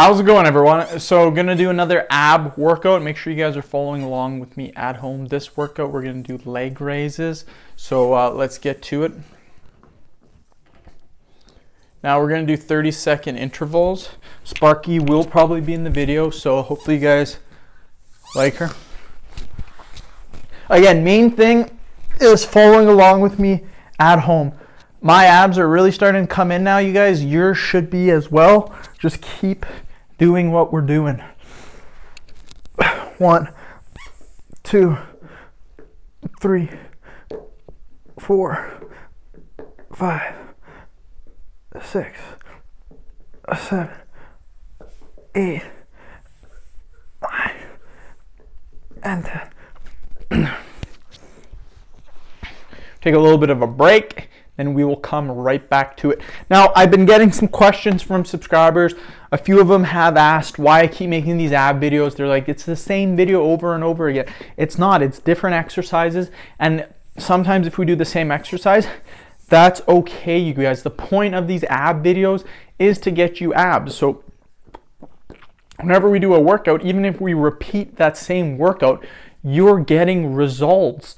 How's it going, everyone? So, gonna do another ab workout. Make sure you guys are following along with me at home. This workout, we're gonna do leg raises. So, uh, let's get to it. Now, we're gonna do 30 second intervals. Sparky will probably be in the video, so hopefully, you guys like her. Again, main thing is following along with me at home. My abs are really starting to come in now, you guys. Yours should be as well. Just keep doing what we're doing. One, two, three, four, five, six, seven, eight, nine, and. Take a little bit of a break then we will come right back to it. Now, I've been getting some questions from subscribers. A few of them have asked why I keep making these ab videos. They're like, it's the same video over and over again. It's not, it's different exercises. And sometimes if we do the same exercise, that's okay, you guys. The point of these ab videos is to get you abs. So whenever we do a workout, even if we repeat that same workout, you're getting results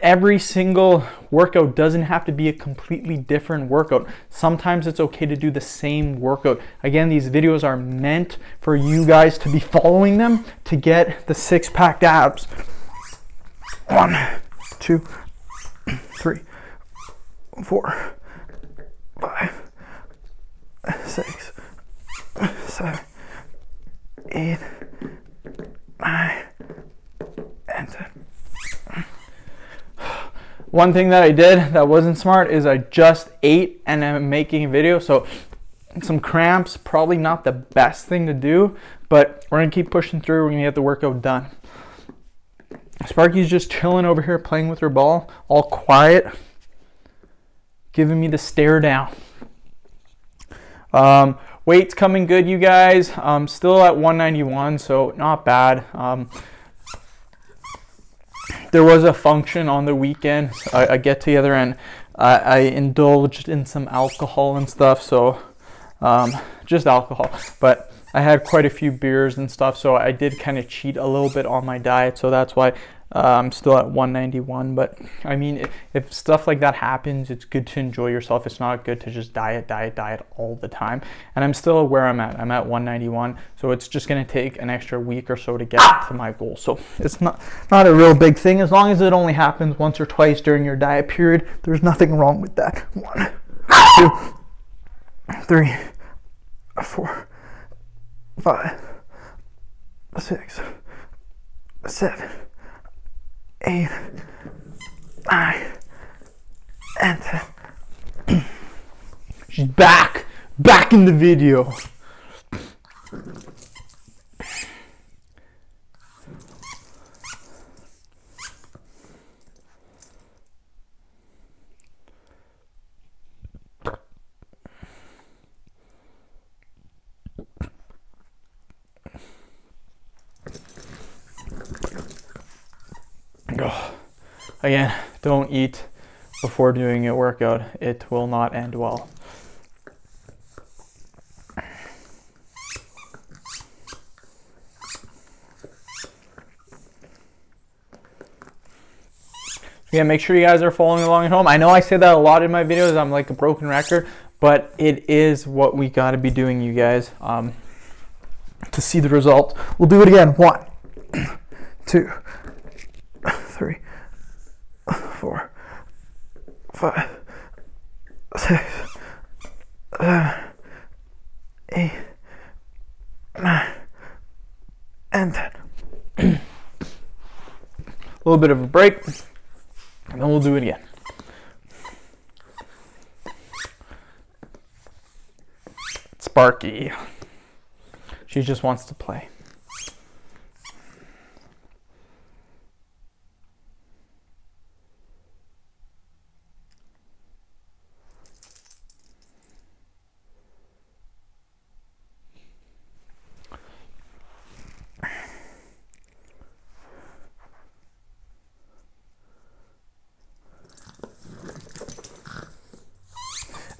every single workout doesn't have to be a completely different workout. Sometimes it's okay to do the same workout. Again, these videos are meant for you guys to be following them to get the six pack abs. One, two, three, four, five, six, seven, eight, nine, and ten. One thing that I did that wasn't smart is I just ate and I'm making a video. So some cramps, probably not the best thing to do, but we're gonna keep pushing through. We're gonna get the workout done. Sparky's just chilling over here playing with her ball, all quiet, giving me the stare down. Um, weight's coming good, you guys. I'm still at 191, so not bad. Um, there was a function on the weekend, a, a get together, and I, I, indulged in some alcohol and stuff. So um, just alcohol, but I had quite a few beers and stuff. So I did kind of cheat a little bit on my diet. So that's why uh, I'm still at 191, but I mean, if, if, stuff like that happens, it's good to enjoy yourself. It's not good to just diet, diet, diet all the time. And I'm still where I'm at. I'm at 191, so it's just going to take an extra week or so to get to my goal. So it's not not a real big thing. As long as it only happens once or twice during your diet period, there's nothing wrong with that. One, two, three, four, five, six, seven eight, nine, and ten. She's back, back in the video. Again, don't eat before doing a workout. It will not end well. Yeah, make sure you guys are following along at home. I know I say that a lot in my videos. I'm like a broken record, but it is what we got to be doing, you guys, um, to see the result. We'll do it again. One, two, three, five, six, seven, eight, nine, and ten. a little bit of a break, and then we'll do it again. Sparky. She just wants to play.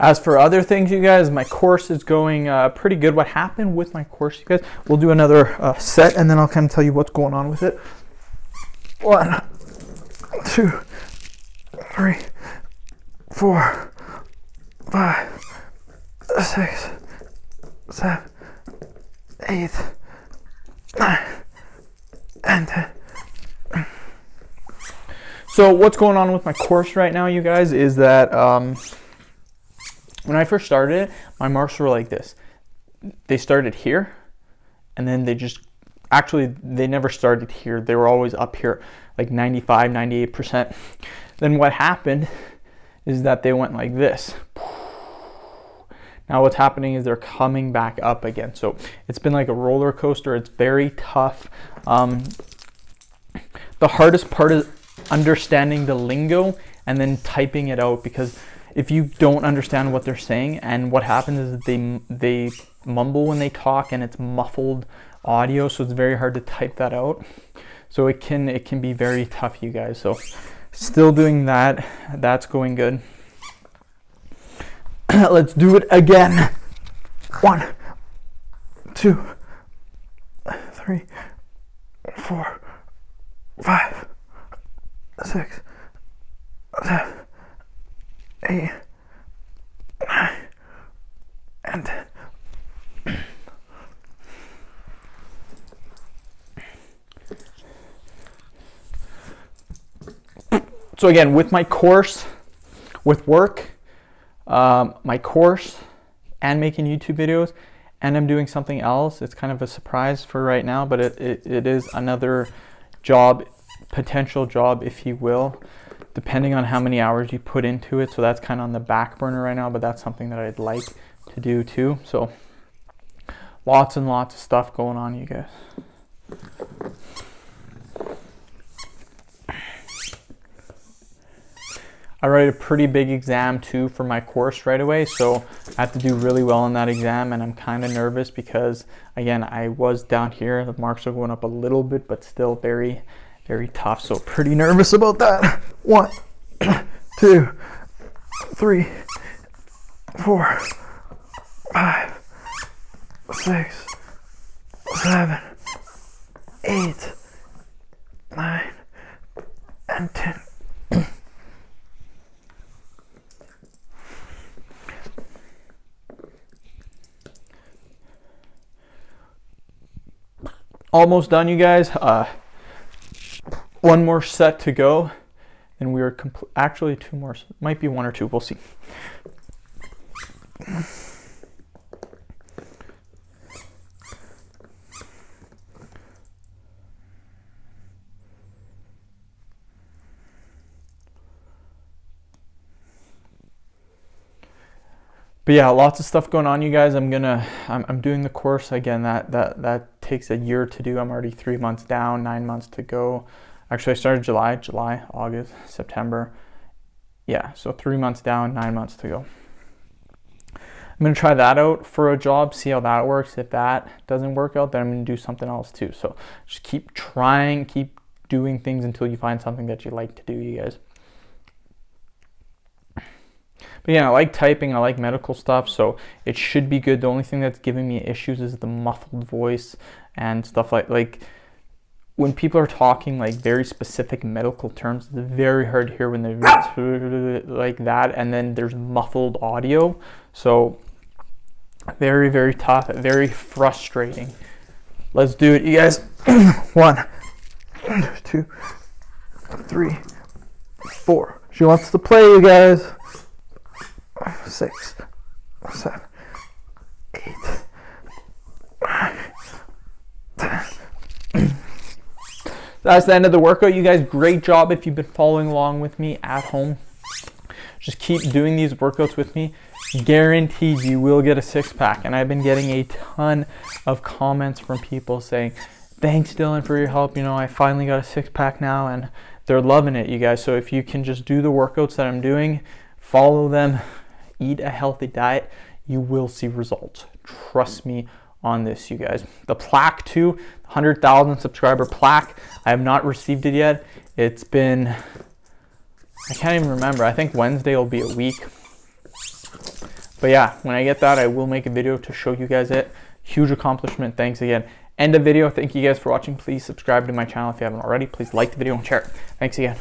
As for other things, you guys, my course is going uh, pretty good. What happened with my course, you guys? We'll do another uh, set, and then I'll kind of tell you what's going on with it. One, two, three, four, five, six, seven, eight, nine, and ten. So what's going on with my course right now, you guys, is that um, when I first started it, my marks were like this. They started here, and then they just actually they never started here. They were always up here, like 95, 98%. Then what happened is that they went like this. Now what's happening is they're coming back up again. So it's been like a roller coaster. It's very tough. Um, the hardest part is understanding the lingo and then typing it out because if you don't understand what they're saying and what happens is they they mumble when they talk and it's muffled audio so it's very hard to type that out. So it can it can be very tough you guys. So still doing that. That's going good. Let's do it again. One two three four five six seven and. So again, with my course, with work, um, my course, and making YouTube videos, and I'm doing something else. It's kind of a surprise for right now, but it, it, it is another job, potential job, if you will depending on how many hours you put into it. So that's kind of on the back burner right now, but that's something that I'd like to do too. So lots and lots of stuff going on, you guys. I write a pretty big exam too for my course right away, so I have to do really well in that exam, and I'm kind of nervous because, again, I was down here. The marks are going up a little bit, but still very very tough. So pretty nervous about that. One, two, three, four, five, six, seven, eight, nine, and ten. Almost done, you guys. Uh, one more set to go and we are actually two more might be one or two we'll see. But yeah lots of stuff going on you guys. I'm gonna I'm, I'm doing the course again. That that that takes a year to do. I'm already three months down nine months to go Actually, I started July, July, August, September. Yeah, so three months down, nine months to go. I'm gonna try that out for a job, see how that works. If that doesn't work out, then I'm gonna do something else too. So just keep trying, keep doing things until you find something that you like to do, you guys. But yeah, I like typing, I like medical stuff, so it should be good. The only thing that's giving me issues is the muffled voice and stuff like like when people are talking like very specific medical terms, it's very hard to hear when they're ah! like that, and then there's muffled audio. So very, very tough, very frustrating. Let's do it, you guys. One, two, three, four. She wants to play, you guys. Six, seven, eight, nine, ten. That's the end of the workout. You guys, great job if you've been following along with me at home. Just keep doing these workouts with me. Guaranteed you will get a six pack. And I've been getting a ton of comments from people saying, thanks Dylan for your help. You know, I finally got a six pack now and they're loving it, you guys. So if you can just do the workouts that I'm doing, follow them, eat a healthy diet, you will see results. Trust me on this, you guys. The plaque too, 100,000 subscriber plaque. I have not received it yet. It's been, I can't even remember. I think Wednesday will be a week. But yeah, when I get that, I will make a video to show you guys it. Huge accomplishment. Thanks again. End of video. Thank you guys for watching. Please subscribe to my channel if you haven't already. Please like the video and share it. Thanks again.